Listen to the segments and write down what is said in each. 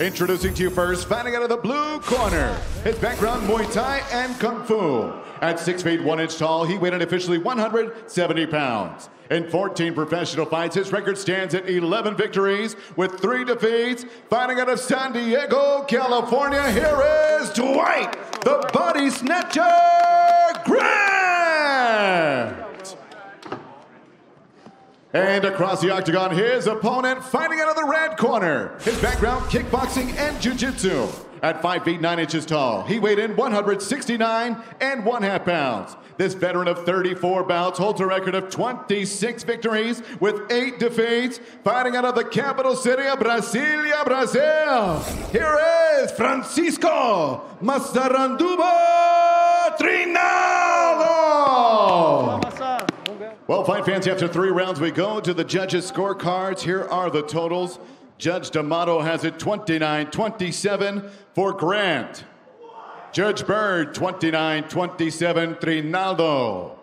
Introducing to you first, fighting out of the blue corner. His background, Muay Thai and Kung Fu. At 6 feet 1 inch tall, he weighed in officially 170 pounds. In 14 professional fights, his record stands at 11 victories with 3 defeats. Fighting out of San Diego, California, here is Dwight, the Body Snatcher Grant! And across the octagon, his opponent fighting out of the red corner. His background, kickboxing and jiu-jitsu. At 5 feet 9 inches tall, he weighed in 169 and 1 half pounds. This veteran of 34 bouts holds a record of 26 victories with 8 defeats, fighting out of the capital city of Brasilia, Brazil. Here is Francisco Massaranduba Trinaldo. Well, fight fans, after three rounds, we go to the judges' scorecards. Here are the totals. Judge D'Amato has it 29 27 for Grant. Judge Bird 29 27 Trinaldo.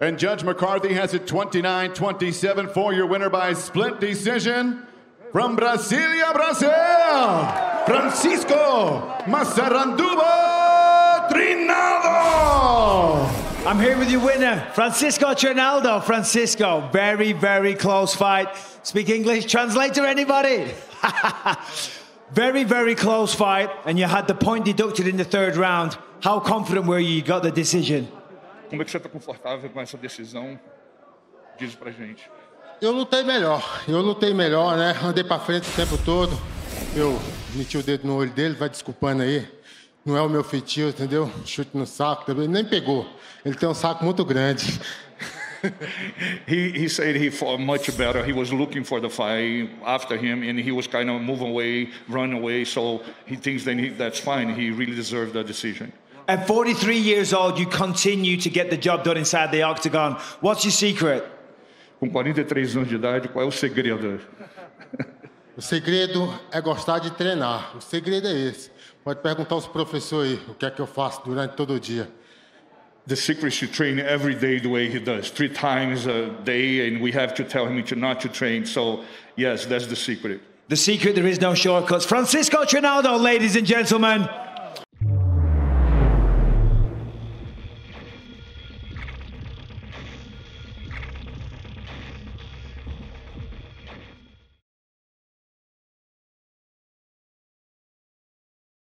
And Judge McCarthy has it 29 27 for your winner by split decision. From Brasilia, Brazil, Francisco Massaranduba Trinaldo. I'm here with your winner, Francisco Trinaldo. Francisco, very, very close fight. Speak English, translator, anybody? very, very close fight, and you had the point deducted in the third round. How confident were you you got the decision? Como é que você está confortável com essa decisão? Diz pra gente. Eu lutei melhor, eu lutei melhor, né? Andei pra frente o tempo todo. Eu meti o dedo no olho dele, vai desculpando aí. Não é o meu feitio, entendeu? Chute no saco também, nem pegou. Ele tem um saco muito grande. He, he said he fought much better. He was looking for the fight after him, and he was kind of move away, run away. So he thinks that he, that's fine. He really deserved that decision. At 43 years old, you continue to get the job done inside the octagon. What's your secret? Com 43 anos de idade, qual é o segredo? O segredo é gostar de treinar. O segredo é esse. Pode perguntar aos professores aí o que é que eu faço durante todo o dia. The secret is to train every day the way he does, three times a day, and we have to tell him to not to train. So, yes, that's the secret. The secret, there is no shortcuts. Francisco Trinaldo, ladies and gentlemen.